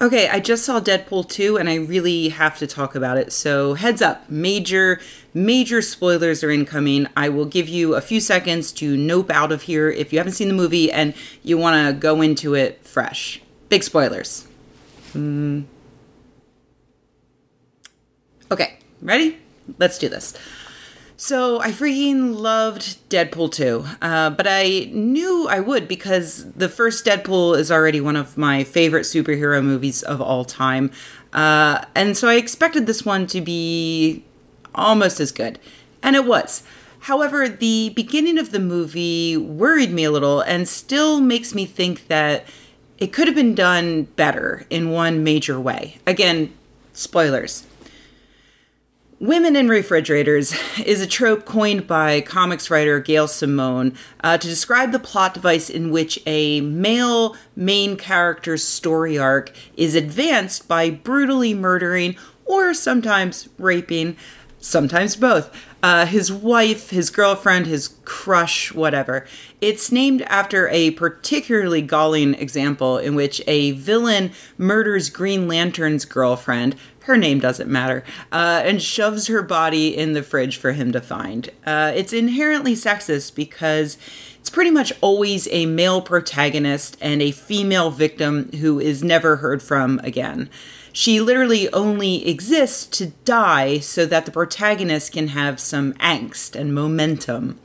Okay, I just saw Deadpool 2 and I really have to talk about it. So, heads up, major, major spoilers are incoming. I will give you a few seconds to nope out of here if you haven't seen the movie and you want to go into it fresh. Big spoilers. Mm. Okay, ready? Let's do this. So I freaking loved Deadpool 2, uh, but I knew I would because the first Deadpool is already one of my favorite superhero movies of all time. Uh, and so I expected this one to be almost as good. And it was. However, the beginning of the movie worried me a little and still makes me think that it could have been done better in one major way. Again, spoilers. Women in Refrigerators is a trope coined by comics writer Gail Simone uh, to describe the plot device in which a male main character's story arc is advanced by brutally murdering or sometimes raping, sometimes both, uh, his wife, his girlfriend, his crush, whatever. It's named after a particularly galling example in which a villain murders Green Lantern's girlfriend, her name doesn't matter, uh, and shoves her body in the fridge for him to find. Uh, it's inherently sexist because it's pretty much always a male protagonist and a female victim who is never heard from again. She literally only exists to die so that the protagonist can have some angst and momentum.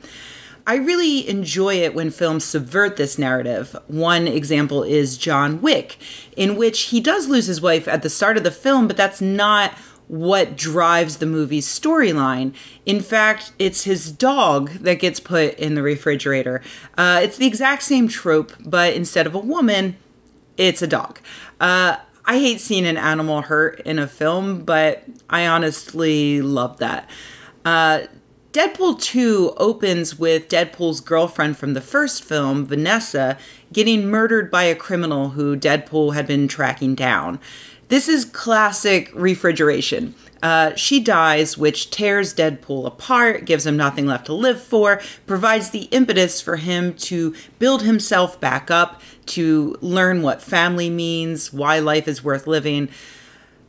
I really enjoy it when films subvert this narrative. One example is John Wick, in which he does lose his wife at the start of the film, but that's not what drives the movie's storyline. In fact, it's his dog that gets put in the refrigerator. Uh, it's the exact same trope, but instead of a woman, it's a dog. Uh, I hate seeing an animal hurt in a film, but I honestly love that. Uh, Deadpool 2 opens with Deadpool's girlfriend from the first film, Vanessa, getting murdered by a criminal who Deadpool had been tracking down. This is classic refrigeration. Uh, she dies, which tears Deadpool apart, gives him nothing left to live for, provides the impetus for him to build himself back up, to learn what family means, why life is worth living.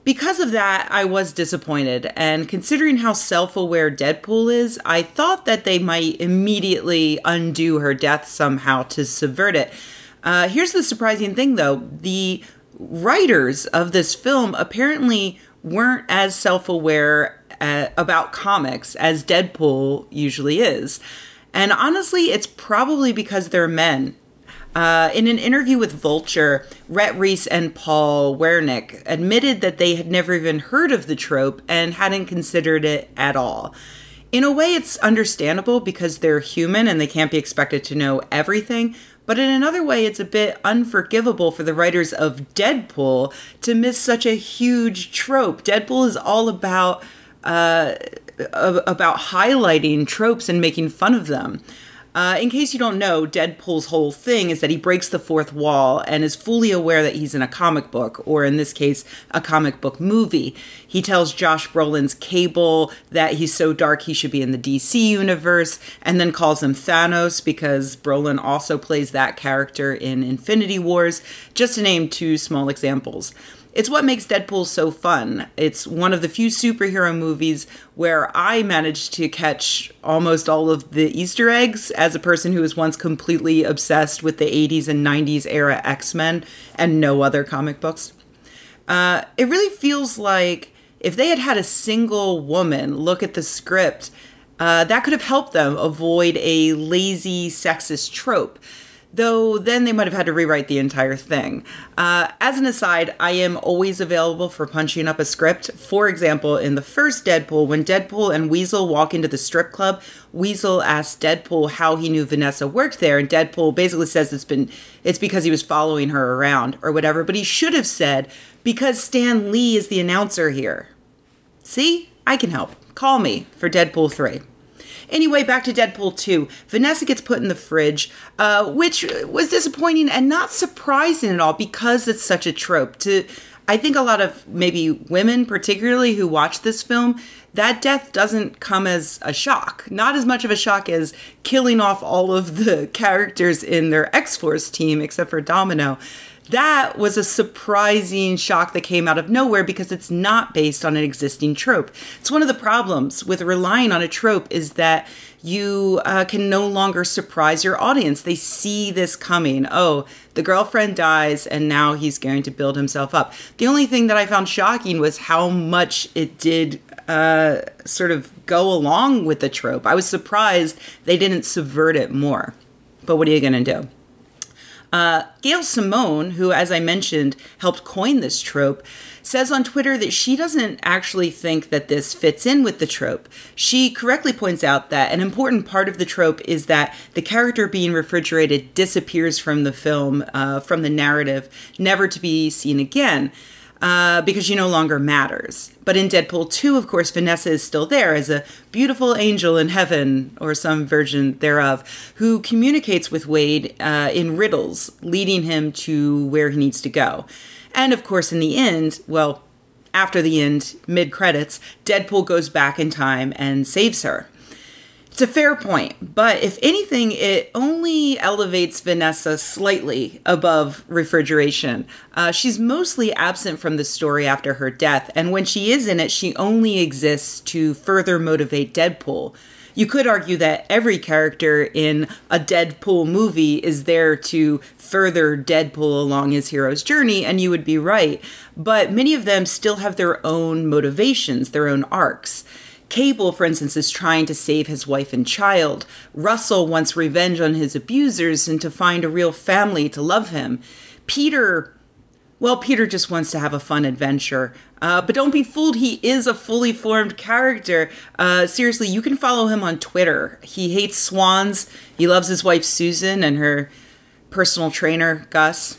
Because of that, I was disappointed, and considering how self aware Deadpool is, I thought that they might immediately undo her death somehow to subvert it. Uh, here's the surprising thing though the writers of this film apparently weren't as self aware uh, about comics as Deadpool usually is. And honestly, it's probably because they're men uh, in an interview with Vulture, Rhett Reese and Paul Wernick admitted that they had never even heard of the trope and hadn't considered it at all. In a way, it's understandable because they're human and they can't be expected to know everything. But in another way, it's a bit unforgivable for the writers of Deadpool to miss such a huge trope. Deadpool is all about uh, about highlighting tropes and making fun of them. Uh, in case you don't know, Deadpool's whole thing is that he breaks the fourth wall and is fully aware that he's in a comic book, or in this case, a comic book movie. He tells Josh Brolin's Cable that he's so dark he should be in the DC universe, and then calls him Thanos because Brolin also plays that character in Infinity Wars, just to name two small examples. It's what makes Deadpool so fun. It's one of the few superhero movies where I managed to catch almost all of the Easter eggs as a person who was once completely obsessed with the 80s and 90s era X Men and no other comic books. Uh, it really feels like if they had had a single woman look at the script, uh, that could have helped them avoid a lazy sexist trope though then they might have had to rewrite the entire thing. Uh, as an aside, I am always available for punching up a script. For example, in the first Deadpool, when Deadpool and Weasel walk into the strip club, Weasel asks Deadpool how he knew Vanessa worked there, and Deadpool basically says it's been it's because he was following her around or whatever, but he should have said because Stan Lee is the announcer here. See? I can help. Call me for Deadpool 3. Anyway, back to Deadpool 2. Vanessa gets put in the fridge, uh, which was disappointing and not surprising at all because it's such a trope. To I think a lot of maybe women, particularly who watch this film, that death doesn't come as a shock. Not as much of a shock as killing off all of the characters in their X Force team, except for Domino. That was a surprising shock that came out of nowhere because it's not based on an existing trope. It's one of the problems with relying on a trope is that you uh, can no longer surprise your audience. They see this coming. Oh, the girlfriend dies, and now he's going to build himself up. The only thing that I found shocking was how much it did uh, sort of go along with the trope. I was surprised they didn't subvert it more. But what are you going to do? Uh, Gail Simone, who, as I mentioned, helped coin this trope, says on Twitter that she doesn't actually think that this fits in with the trope. She correctly points out that an important part of the trope is that the character being refrigerated disappears from the film, uh, from the narrative, never to be seen again uh, because she no longer matters. But in Deadpool 2, of course, Vanessa is still there as a beautiful angel in heaven, or some version thereof, who communicates with Wade uh, in riddles, leading him to where he needs to go. And of course, in the end, well, after the end, mid credits, Deadpool goes back in time and saves her. It's a fair point, but if anything, it only elevates Vanessa slightly above refrigeration. Uh, she's mostly absent from the story after her death, and when she is in it, she only exists to further motivate Deadpool. You could argue that every character in a Deadpool movie is there to further Deadpool along his hero's journey, and you would be right. But many of them still have their own motivations, their own arcs. Cable, for instance, is trying to save his wife and child. Russell wants revenge on his abusers and to find a real family to love him. Peter, well, Peter just wants to have a fun adventure. Uh, but don't be fooled, he is a fully formed character. Uh, seriously, you can follow him on Twitter. He hates swans, he loves his wife Susan and her personal trainer, Gus.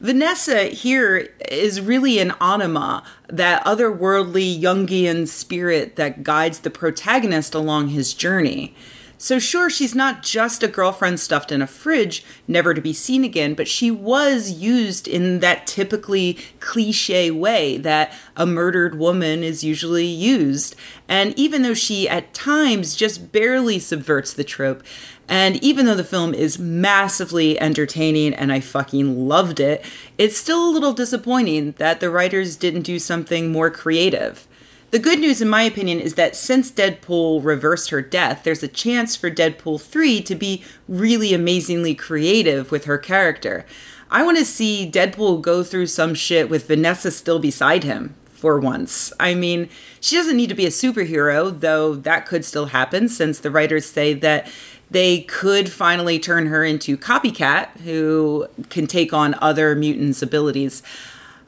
Vanessa here is really an anima, that otherworldly Jungian spirit that guides the protagonist along his journey. So, sure, she's not just a girlfriend stuffed in a fridge, never to be seen again, but she was used in that typically cliche way that a murdered woman is usually used. And even though she at times just barely subverts the trope, and even though the film is massively entertaining and I fucking loved it, it's still a little disappointing that the writers didn't do something more creative. The good news, in my opinion, is that since Deadpool reversed her death, there's a chance for Deadpool 3 to be really amazingly creative with her character. I want to see Deadpool go through some shit with Vanessa still beside him for once. I mean, she doesn't need to be a superhero, though that could still happen since the writers say that they could finally turn her into Copycat, who can take on other mutants' abilities.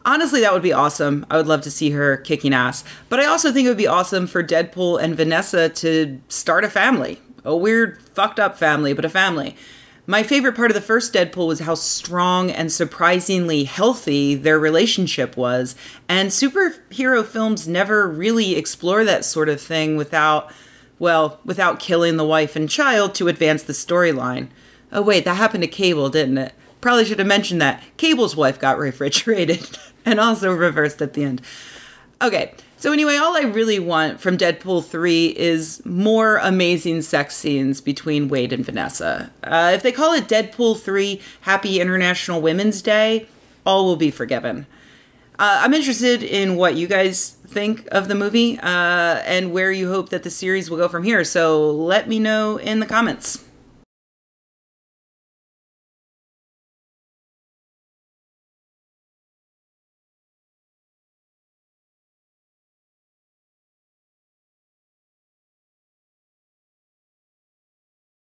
Honestly, that would be awesome. I would love to see her kicking ass. But I also think it would be awesome for Deadpool and Vanessa to start a family. A weird, fucked up family, but a family. My favorite part of the first Deadpool was how strong and surprisingly healthy their relationship was. And superhero films never really explore that sort of thing without well, without killing the wife and child to advance the storyline. Oh, wait, that happened to Cable, didn't it? Probably should have mentioned that. Cable's wife got refrigerated and also reversed at the end. Okay, so anyway, all I really want from Deadpool 3 is more amazing sex scenes between Wade and Vanessa. Uh, if they call it Deadpool 3 Happy International Women's Day, all will be forgiven. Uh, I'm interested in what you guys think of the movie uh, and where you hope that the series will go from here. So let me know in the comments.